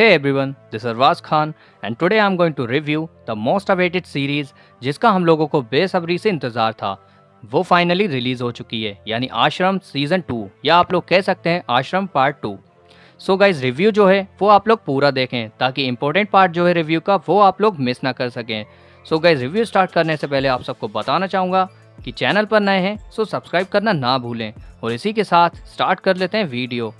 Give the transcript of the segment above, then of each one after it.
Hey everyone, this is Arvaz Khan and today I'm going to review the most awaited series जिसका हम लोगों को बेसब्री से इंतज़ार था। वो फाइनली रिलीज़ हो चुकी है यानी आश्रम सीज़न टू या आप लोग कह सकते हैं Aashram part two so guys review जो है वो आप लोग पूरा देखें ताकि इंपॉर्टेंट पार्ट जो है रिव्यू का वो आप लोग मिस ना कर सकें। सो गाइज़ रिव्यू स्टार्ट करने से पहले आप सबको बताना चाहूँगा कि चैनल पर नए हैं सो सब्सक्राइब करना ना भूलें। और इसी के साथ स्टार्ट कर लेते हैं video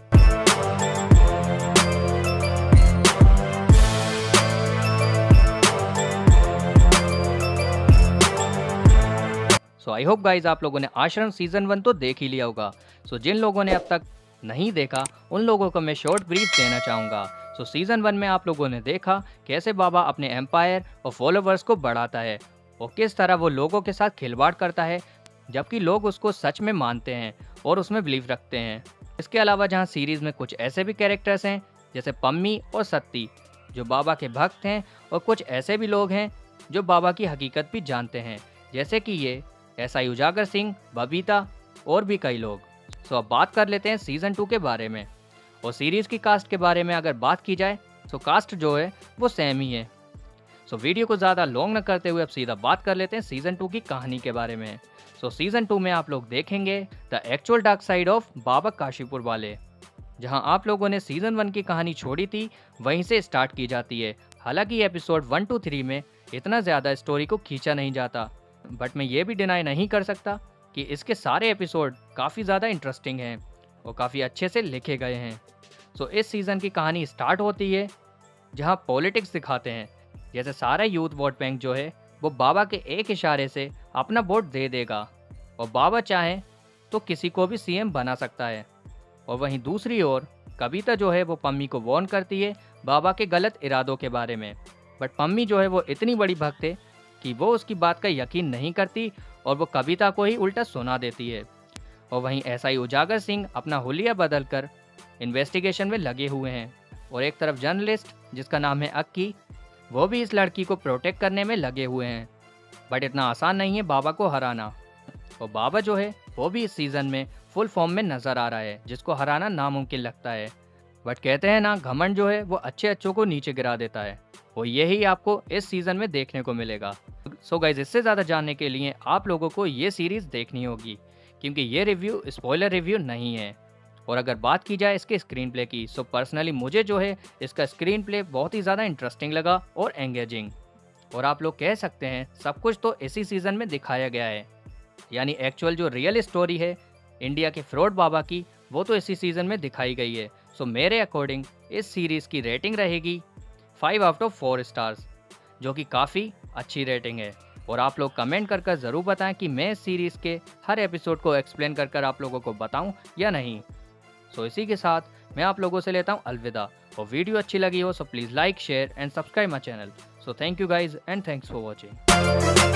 so I hope guys आप लोगों ने आश्रम सीज़न वन तो देख ही लिया होगा। सो so, जिन लोगों ने अब तक नहीं देखा उन लोगों को मैं शॉर्ट ब्रीफ देना चाहूँगा। सो so, सीज़न वन में आप लोगों ने देखा कैसे बाबा अपने एम्पायर और फॉलोवर्स को बढ़ाता है और किस तरह वो लोगों के साथ खिलवाड़ करता है जबकि लोग उसको सच में मानते हैं और उसमें बिलीव रखते हैं। इसके अलावा जहाँ सीरीज़ में कुछ ऐसे भी कैरेक्टर्स हैं जैसे पम्मी और सत्ती जो बाबा के भक्त हैं और कुछ ऐसे भी लोग हैं जो बाबा की हकीकत भी जानते हैं। जैसे कि ये ऐसा उजागर सिंह, बबीता और भी कई लोग। सो अब बात कर लेते हैं सीज़न टू के बारे में। और सीरीज़ की कास्ट के बारे में अगर बात की जाए तो कास्ट जो है, वो सेम ही। है सो वीडियो को ज़्यादा लॉन्ग न करते हुए अब सीधा बात कर लेते हैं सीज़न टू की कहानी के बारे में। सो सीज़न टू में आप लोग देखेंगे the actual dark side of बाबा काशीपुर वाले, जहाँ आप लोगों ने सीज़न वन की कहानी छोड़ी थी, वहीं से स्टार्ट की जाती है। हालाँकि एपिसोड वन टू थ्री में इतना ज़्यादा स्टोरी को खींचा नहीं जाता। बट मैं ये भी डिनाई नहीं कर सकता कि इसके सारे एपिसोड काफ़ी ज़्यादा इंटरेस्टिंग हैं और काफ़ी अच्छे से लिखे गए हैं। सो इस सीज़न की कहानी स्टार्ट होती है, जहाँ पॉलिटिक्स दिखाते हैं। जैसे सारा यूथ वोट बैंक जो है, वो बाबा के एक इशारे से अपना वोट दे देगा। और बाबा चाहे तो किसी को भी सीएम बना सकता है। और वहीं दूसरी ओर, कविता जो है, वो पम्मी को वॉर्न करती है बाबा के गलत इरादों के बारे में। बट पम्मी जो है, वो इतनी बड़ी भक्त है कि वो उसकी बात का यकीन नहीं करती और वो कविता को ही उल्टा सुना देती है। और वहीं ही उजागर सिंह अपना हुलिया बदल कर इन्वेस्टिगेशन में लगे हुए हैं। और एक तरफ़ जर्नलिस्ट, जिसका नाम है अक्की, वो भी इस लड़की को प्रोटेक्ट करने में लगे हुए हैं। बट इतना आसान नहीं है बाबा को हराना। और बाबा जो है, वो भी इस सीज़न में फुल फॉर्म में नज़र आ रहा है, जिसको हराना नामुमकिन लगता है। बट कहते हैं ना, घमंड जो है, वो अच्छे अच्छों को नीचे गिरा देता है। और यही आपको इस सीज़न में देखने को मिलेगा। सो so गाइज़ इससे ज़्यादा जानने के लिए आप लोगों को ये सीरीज़ देखनी होगी, क्योंकि ये रिव्यू स्पॉयलर रिव्यू नहीं है। और अगर बात की जाए इसके स्क्रीन प्ले की सो पर्सनली मुझे जो है, इसका स्क्रीन प्ले बहुत ही ज़्यादा इंटरेस्टिंग लगा और एंगेजिंग और आप लोग कह सकते हैं, सब कुछ तो इसी सीज़न में दिखाया गया है। यानी एक्चुअल जो रियल स्टोरी है इंडिया के फ्रॉड बाबा की, वो तो इसी सीज़न में दिखाई गई है। सो मेरे अकॉर्डिंग इस सीरीज़ की रेटिंग रहेगी five out of four stars जो कि काफ़ी अच्छी रेटिंग है। और आप लोग कमेंट कर कर ज़रूर बताएँ कि मैं इस सीरीज़ के हर एपिसोड को एक्सप्लेन कर कर आप लोगों को बताऊँ या नहीं। सो इसी के साथ मैं आप लोगों से लेता हूँ अलविदा। और वीडियो अच्छी लगी हो so please like share and subscribe my channel so thank you guys and thanks for watching